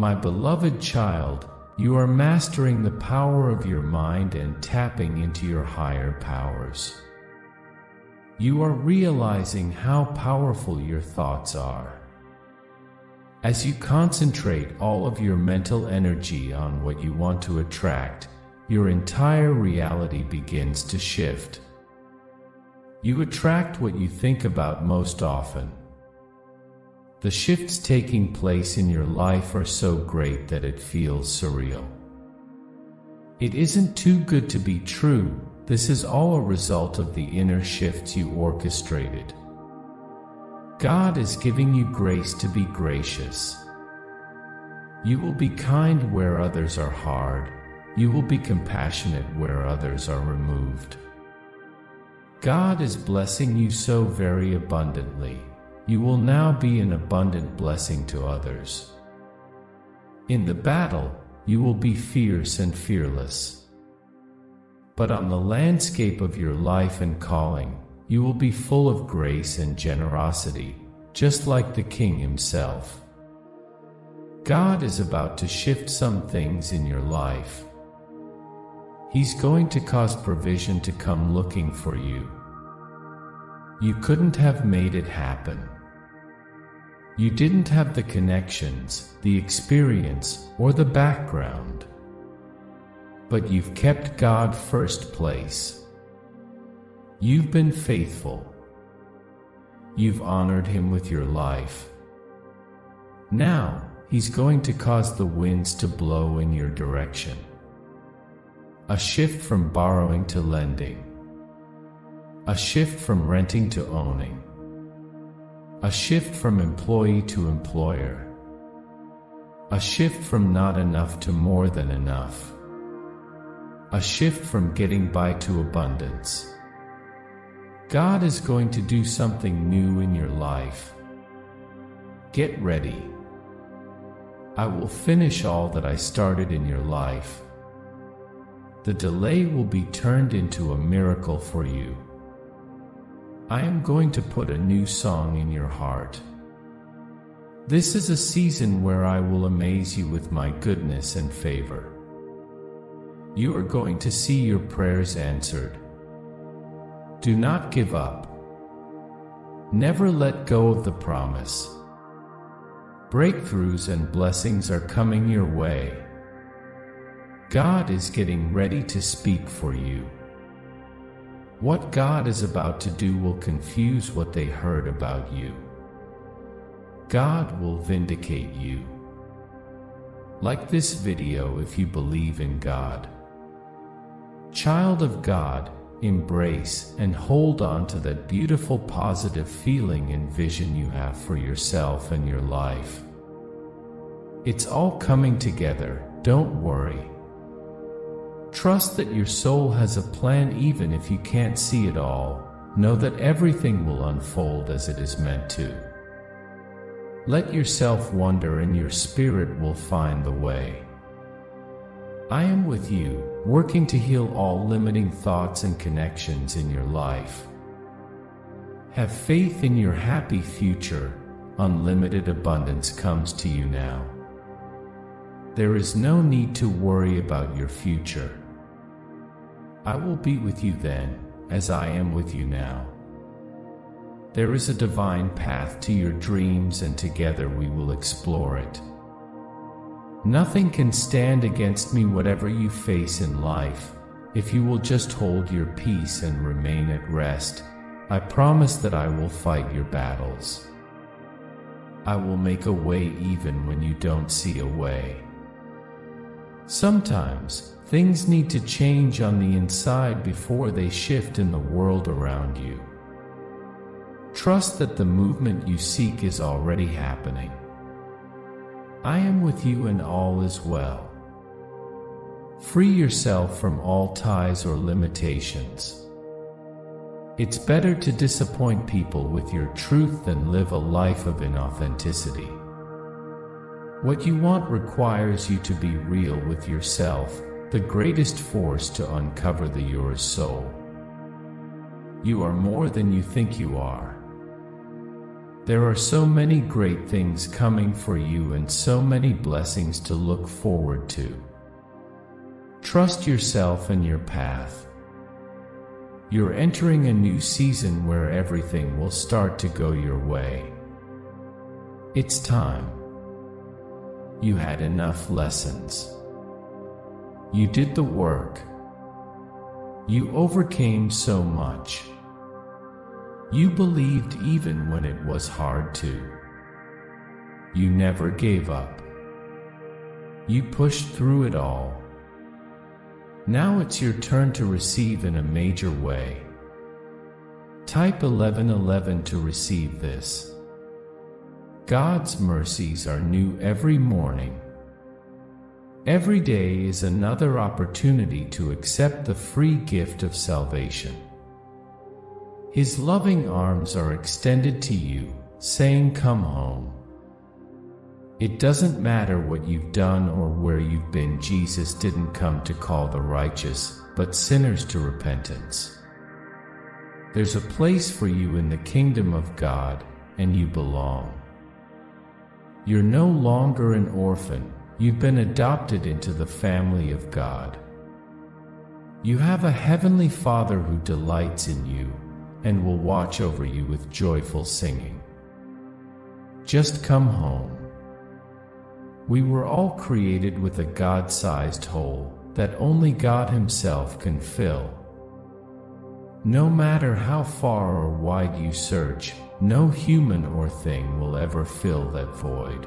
My beloved child, you are mastering the power of your mind and tapping into your higher powers. You are realizing how powerful your thoughts are. As you concentrate all of your mental energy on what you want to attract, your entire reality begins to shift. You attract what you think about most often. The shifts taking place in your life are so great that it feels surreal. It isn't too good to be true, this is all a result of the inner shifts you orchestrated. God is giving you grace to be gracious. You will be kind where others are hard. You will be compassionate where others are removed. God is blessing you so very abundantly. You will now be an abundant blessing to others. In the battle, you will be fierce and fearless. But on the landscape of your life and calling, you will be full of grace and generosity, just like the King himself. God is about to shift some things in your life. He's going to cause provision to come looking for you. You couldn't have made it happen. You didn't have the connections, the experience, or the background. But you've kept God first place. You've been faithful. You've honored Him with your life. Now, He's going to cause the winds to blow in your direction a shift from borrowing to lending, a shift from renting to owning, a shift from employee to employer, a shift from not enough to more than enough, a shift from getting by to abundance. God is going to do something new in your life. Get ready. I will finish all that I started in your life the delay will be turned into a miracle for you. I am going to put a new song in your heart. This is a season where I will amaze you with my goodness and favor. You are going to see your prayers answered. Do not give up. Never let go of the promise. Breakthroughs and blessings are coming your way. God is getting ready to speak for you. What God is about to do will confuse what they heard about you. God will vindicate you. Like this video if you believe in God. Child of God, embrace and hold on to that beautiful positive feeling and vision you have for yourself and your life. It's all coming together, don't worry. Trust that your soul has a plan even if you can't see it all. Know that everything will unfold as it is meant to. Let yourself wonder and your spirit will find the way. I am with you, working to heal all limiting thoughts and connections in your life. Have faith in your happy future. Unlimited abundance comes to you now. There is no need to worry about your future. I will be with you then, as I am with you now. There is a divine path to your dreams and together we will explore it. Nothing can stand against me whatever you face in life, if you will just hold your peace and remain at rest. I promise that I will fight your battles. I will make a way even when you don't see a way. Sometimes, things need to change on the inside before they shift in the world around you. Trust that the movement you seek is already happening. I am with you and all is well. Free yourself from all ties or limitations. It's better to disappoint people with your truth than live a life of inauthenticity. What you want requires you to be real with yourself, the greatest force to uncover the your soul. You are more than you think you are. There are so many great things coming for you and so many blessings to look forward to. Trust yourself and your path. You're entering a new season where everything will start to go your way. It's time. You had enough lessons. You did the work. You overcame so much. You believed even when it was hard to. You never gave up. You pushed through it all. Now it's your turn to receive in a major way. Type 1111 to receive this. God's mercies are new every morning. Every day is another opportunity to accept the free gift of salvation. His loving arms are extended to you, saying, Come home. It doesn't matter what you've done or where you've been, Jesus didn't come to call the righteous, but sinners to repentance. There's a place for you in the kingdom of God, and you belong. You're no longer an orphan, you've been adopted into the family of God. You have a heavenly Father who delights in you and will watch over you with joyful singing. Just come home. We were all created with a God sized hole that only God Himself can fill. No matter how far or wide you search, no human or thing will ever fill that void.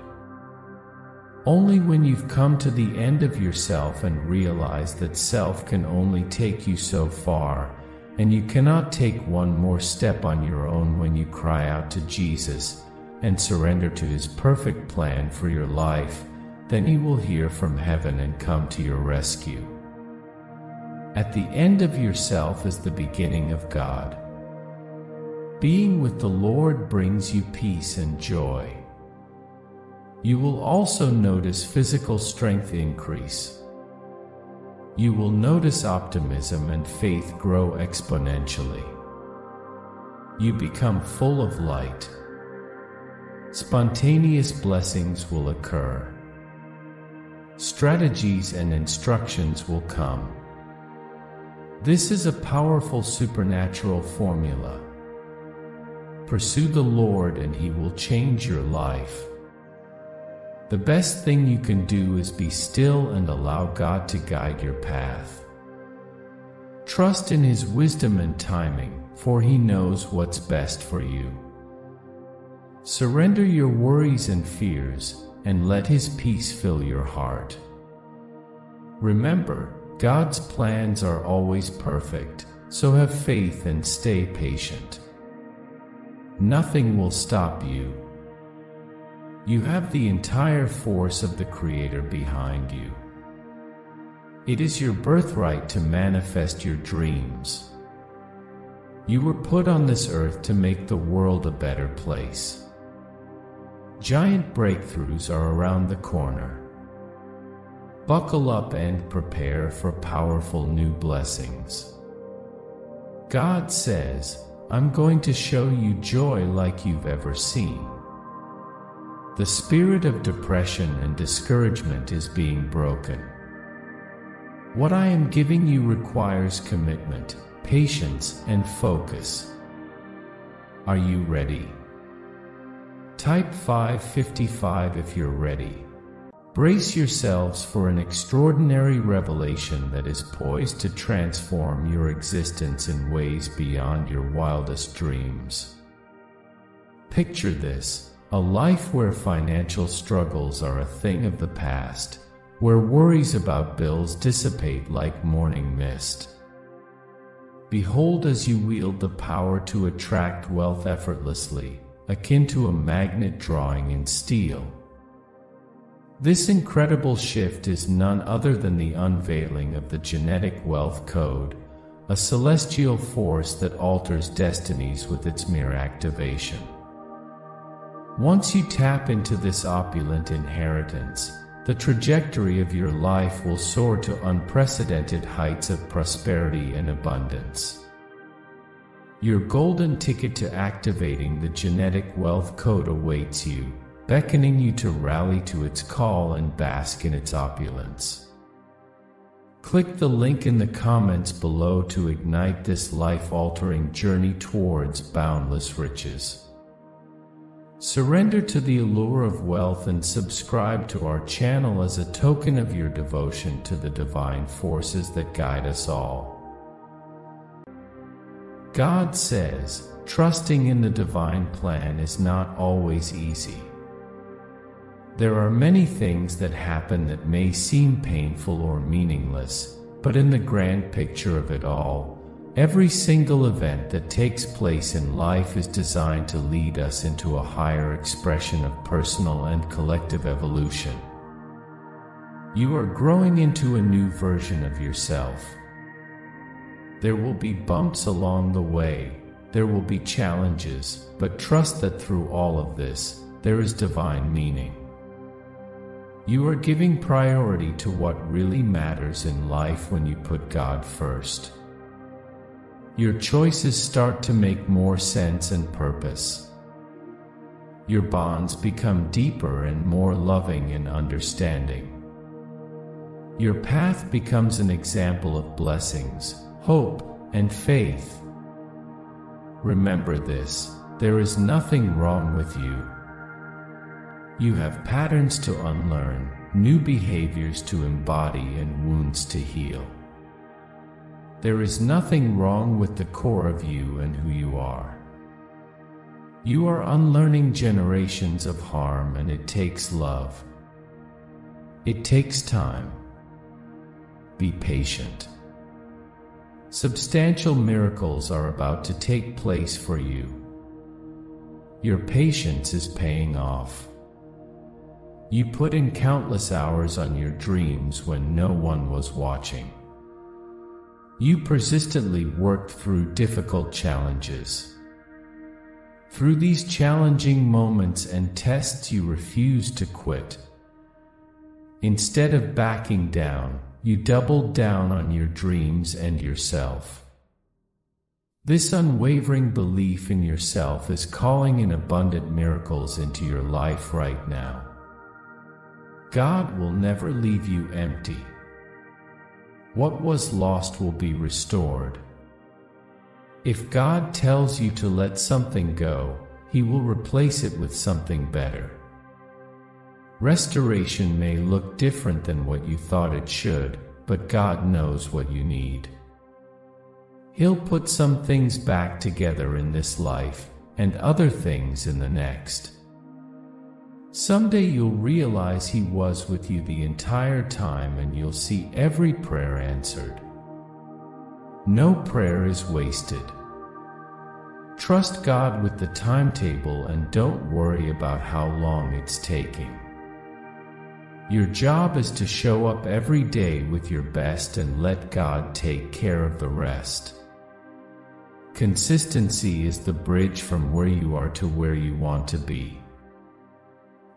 Only when you've come to the end of yourself and realize that self can only take you so far and you cannot take one more step on your own when you cry out to Jesus and surrender to His perfect plan for your life, then He will hear from heaven and come to your rescue. At the end of yourself is the beginning of God. Being with the Lord brings you peace and joy. You will also notice physical strength increase. You will notice optimism and faith grow exponentially. You become full of light. Spontaneous blessings will occur. Strategies and instructions will come. This is a powerful supernatural formula. Pursue the Lord and He will change your life. The best thing you can do is be still and allow God to guide your path. Trust in His wisdom and timing, for He knows what's best for you. Surrender your worries and fears, and let His peace fill your heart. Remember, God's plans are always perfect, so have faith and stay patient. Nothing will stop you you have the entire force of the Creator behind you. It is your birthright to manifest your dreams. You were put on this earth to make the world a better place. Giant breakthroughs are around the corner. Buckle up and prepare for powerful new blessings. God says, I'm going to show you joy like you've ever seen. The spirit of depression and discouragement is being broken. What I am giving you requires commitment, patience, and focus. Are you ready? Type 555 if you're ready. Brace yourselves for an extraordinary revelation that is poised to transform your existence in ways beyond your wildest dreams. Picture this a life where financial struggles are a thing of the past, where worries about bills dissipate like morning mist. Behold as you wield the power to attract wealth effortlessly, akin to a magnet drawing in steel. This incredible shift is none other than the unveiling of the genetic wealth code, a celestial force that alters destinies with its mere activation. Once you tap into this opulent inheritance, the trajectory of your life will soar to unprecedented heights of prosperity and abundance. Your golden ticket to activating the genetic wealth code awaits you, beckoning you to rally to its call and bask in its opulence. Click the link in the comments below to ignite this life-altering journey towards boundless riches. Surrender to the allure of wealth and subscribe to our channel as a token of your devotion to the divine forces that guide us all. God says, trusting in the divine plan is not always easy. There are many things that happen that may seem painful or meaningless, but in the grand picture of it all, every single event that takes place in life is designed to lead us into a higher expression of personal and collective evolution. You are growing into a new version of yourself. There will be bumps along the way, there will be challenges, but trust that through all of this, there is divine meaning. You are giving priority to what really matters in life when you put God first. Your choices start to make more sense and purpose. Your bonds become deeper and more loving and understanding. Your path becomes an example of blessings, hope, and faith. Remember this there is nothing wrong with you you have patterns to unlearn, new behaviors to embody, and wounds to heal. There is nothing wrong with the core of you and who you are. You are unlearning generations of harm, and it takes love. It takes time. Be patient. Substantial miracles are about to take place for you. Your patience is paying off. You put in countless hours on your dreams when no one was watching. You persistently worked through difficult challenges. Through these challenging moments and tests, you refused to quit. Instead of backing down, you doubled down on your dreams and yourself. This unwavering belief in yourself is calling in abundant miracles into your life right now. God will never leave you empty. What was lost will be restored. If God tells you to let something go, He will replace it with something better. Restoration may look different than what you thought it should, but God knows what you need. He'll put some things back together in this life, and other things in the next. Someday you'll realize He was with you the entire time and you'll see every prayer answered. No prayer is wasted. Trust God with the timetable and don't worry about how long it's taking. Your job is to show up every day with your best and let God take care of the rest. Consistency is the bridge from where you are to where you want to be.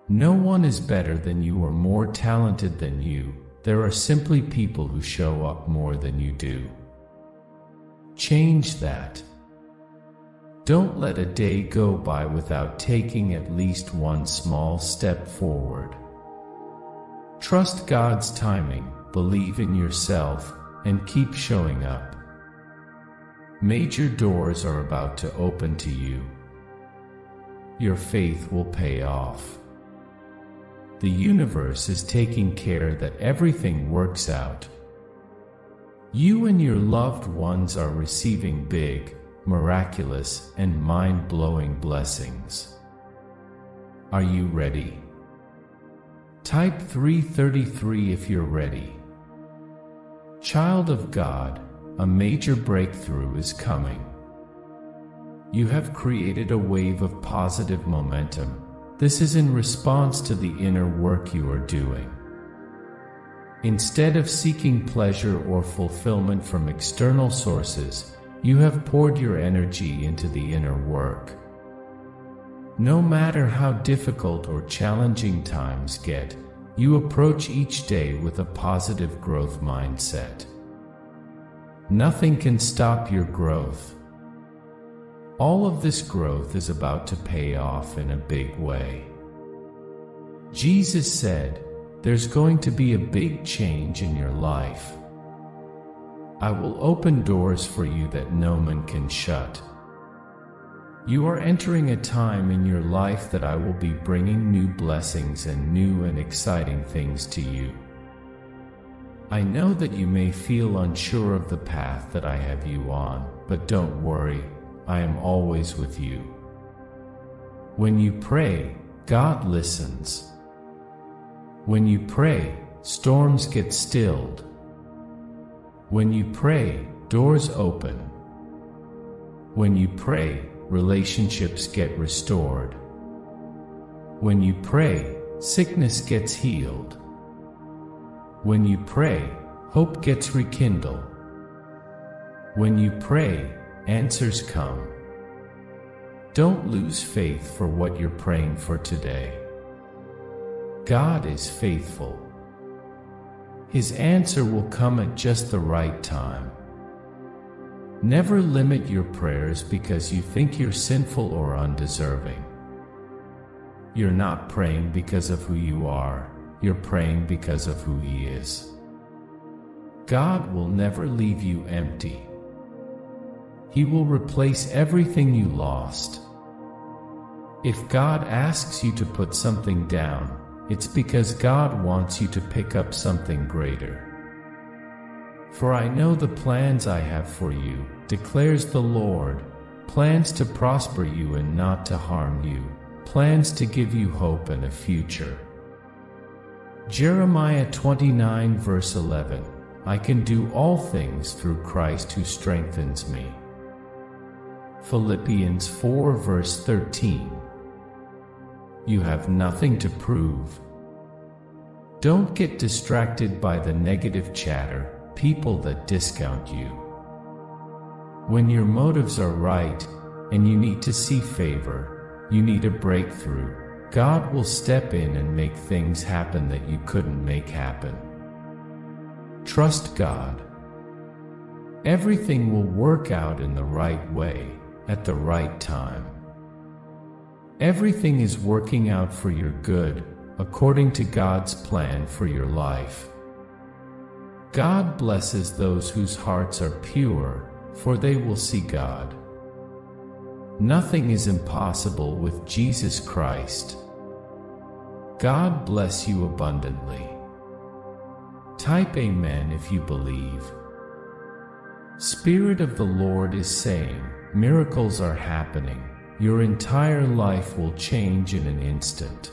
No one is better than you or more talented than you. There are simply people who show up more than you do. Change that. Don't let a day go by without taking at least one small step forward. Trust God's timing, believe in yourself, and keep showing up. Major doors are about to open to you. Your faith will pay off. The universe is taking care that everything works out. You and your loved ones are receiving big, miraculous, and mind blowing blessings. Are you ready? Type 333 if you're ready. Child of God, a major breakthrough is coming. You have created a wave of positive momentum this is in response to the inner work you are doing. Instead of seeking pleasure or fulfillment from external sources, you have poured your energy into the inner work. No matter how difficult or challenging times get, you approach each day with a positive growth mindset. Nothing can stop your growth. All of this growth is about to pay off in a big way. Jesus said, There's going to be a big change in your life. I will open doors for you that no man can shut. You are entering a time in your life that I will be bringing new blessings and new and exciting things to you. I know that you may feel unsure of the path that I have you on, but don't worry, I am always with you. When you pray, God listens. When you pray, storms get stilled. When you pray, doors open. When you pray, relationships get restored. When you pray, sickness gets healed. When you pray, hope gets rekindled. When you pray, answers come. Don't lose faith for what you're praying for today. God is faithful. His answer will come at just the right time. Never limit your prayers because you think you're sinful or undeserving. You're not praying because of who you are, you're praying because of who He is. God will never leave you empty. He will replace everything you lost. If God asks you to put something down, it's because God wants you to pick up something greater. For I know the plans I have for you, declares the Lord, plans to prosper you and not to harm you, plans to give you hope and a future. Jeremiah 29 verse 11 I can do all things through Christ who strengthens me. Philippians 4 verse 13. You have nothing to prove. Don't get distracted by the negative chatter, people that discount you. When your motives are right, and you need to see favor, you need a breakthrough, God will step in and make things happen that you couldn't make happen. Trust God. Everything will work out in the right way at the right time. Everything is working out for your good, according to God's plan for your life. God blesses those whose hearts are pure, for they will see God. Nothing is impossible with Jesus Christ. God bless you abundantly. Type Amen if you believe. Spirit of the Lord is saying, Miracles are happening. Your entire life will change in an instant.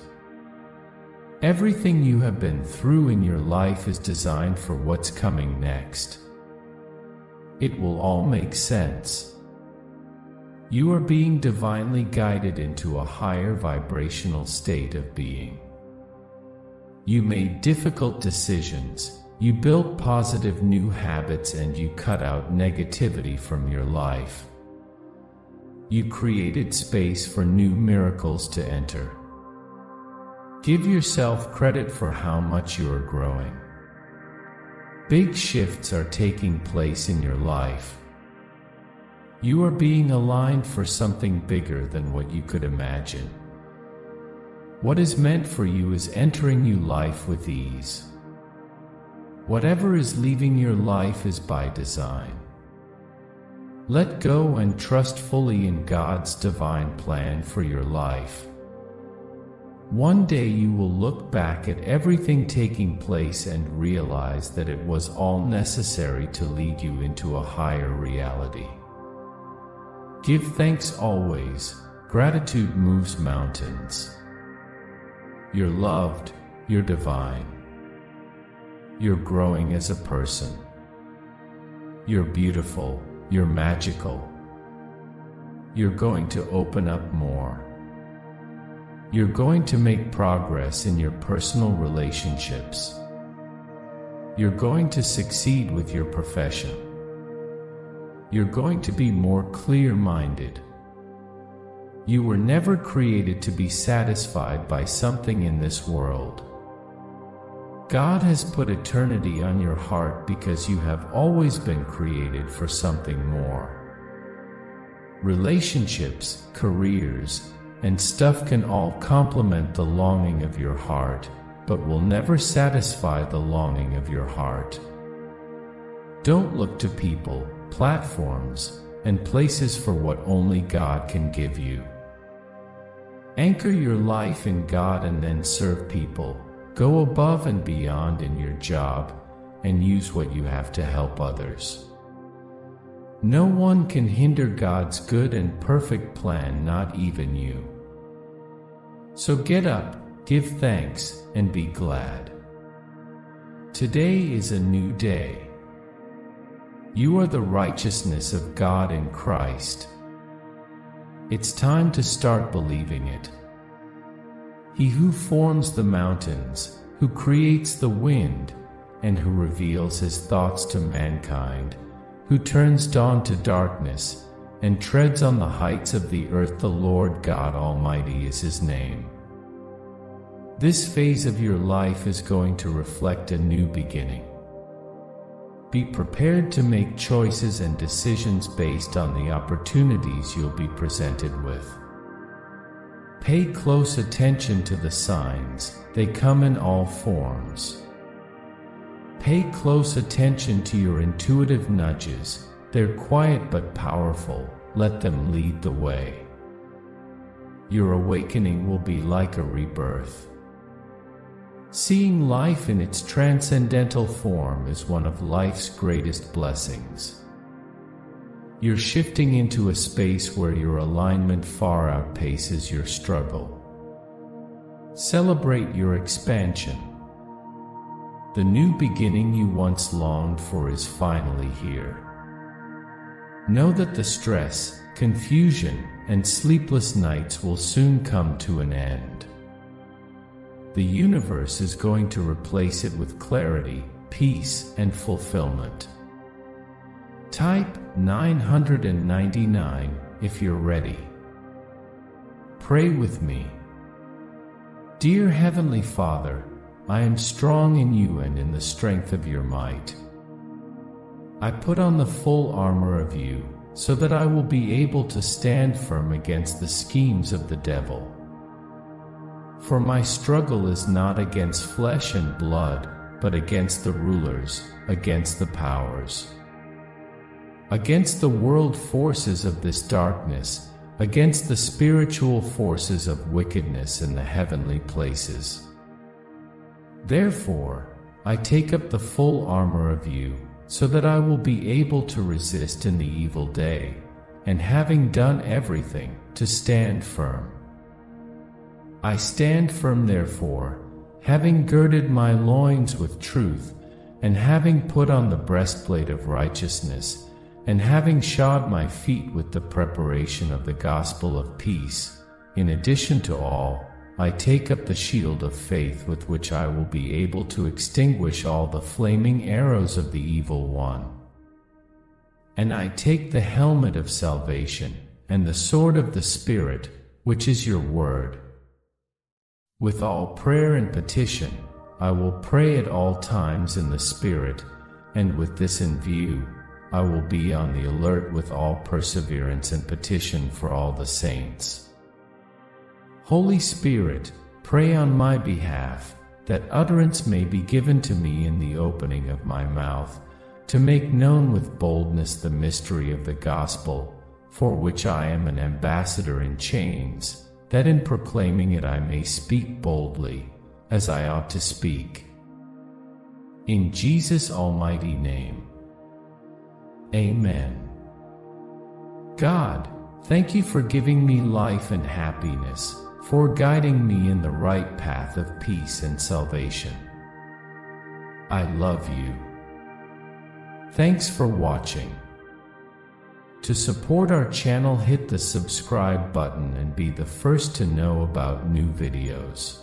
Everything you have been through in your life is designed for what's coming next. It will all make sense. You are being divinely guided into a higher vibrational state of being. You made difficult decisions, you built positive new habits and you cut out negativity from your life. You created space for new miracles to enter. Give yourself credit for how much you are growing. Big shifts are taking place in your life. You are being aligned for something bigger than what you could imagine. What is meant for you is entering new life with ease. Whatever is leaving your life is by design. Let go and trust fully in God's divine plan for your life. One day you will look back at everything taking place and realize that it was all necessary to lead you into a higher reality. Give thanks always, gratitude moves mountains. You're loved, you're divine. You're growing as a person. You're beautiful, you're magical. You're going to open up more. You're going to make progress in your personal relationships. You're going to succeed with your profession. You're going to be more clear minded. You were never created to be satisfied by something in this world. God has put eternity on your heart because you have always been created for something more. relationships, careers, and stuff can all complement the longing of your heart, but will never satisfy the longing of your heart. Don't look to people, platforms, and places for what only God can give you. Anchor your life in God and then serve people. Go above and beyond in your job and use what you have to help others. No one can hinder God's good and perfect plan, not even you. So get up, give thanks, and be glad. Today is a new day. You are the righteousness of God in Christ. It's time to start believing it. He who forms the mountains, who creates the wind, and who reveals his thoughts to mankind, who turns dawn to darkness, and treads on the heights of the earth, the Lord God Almighty is his name. This phase of your life is going to reflect a new beginning. Be prepared to make choices and decisions based on the opportunities you'll be presented with. Pay close attention to the signs, they come in all forms. Pay close attention to your intuitive nudges, they're quiet but powerful, let them lead the way. Your awakening will be like a rebirth. Seeing life in its transcendental form is one of life's greatest blessings. You're shifting into a space where your alignment far outpaces your struggle. Celebrate your expansion. The new beginning you once longed for is finally here. Know that the stress, confusion, and sleepless nights will soon come to an end. The universe is going to replace it with clarity, peace, and fulfillment. Type 999 if you're ready. Pray with me. Dear Heavenly Father, I am strong in you and in the strength of your might. I put on the full armor of you, so that I will be able to stand firm against the schemes of the devil. For my struggle is not against flesh and blood, but against the rulers, against the powers, against the world forces of this darkness, against the spiritual forces of wickedness in the heavenly places. Therefore, I take up the full armor of you, so that I will be able to resist in the evil day, and having done everything, to stand firm. I stand firm therefore, having girded my loins with truth, and having put on the breastplate of righteousness, and having shod my feet with the preparation of the gospel of peace, in addition to all, I take up the shield of faith with which I will be able to extinguish all the flaming arrows of the evil one. And I take the helmet of salvation, and the sword of the Spirit, which is your word with all prayer and petition, I will pray at all times in the Spirit, and with this in view, I will be on the alert with all perseverance and petition for all the saints. Holy Spirit, pray on my behalf, that utterance may be given to me in the opening of my mouth, to make known with boldness the mystery of the gospel, for which I am an ambassador in chains that in proclaiming it I may speak boldly, as I ought to speak. In Jesus' almighty name. Amen. God, thank you for giving me life and happiness, for guiding me in the right path of peace and salvation. I love you. Thanks for watching. To support our channel hit the subscribe button and be the first to know about new videos.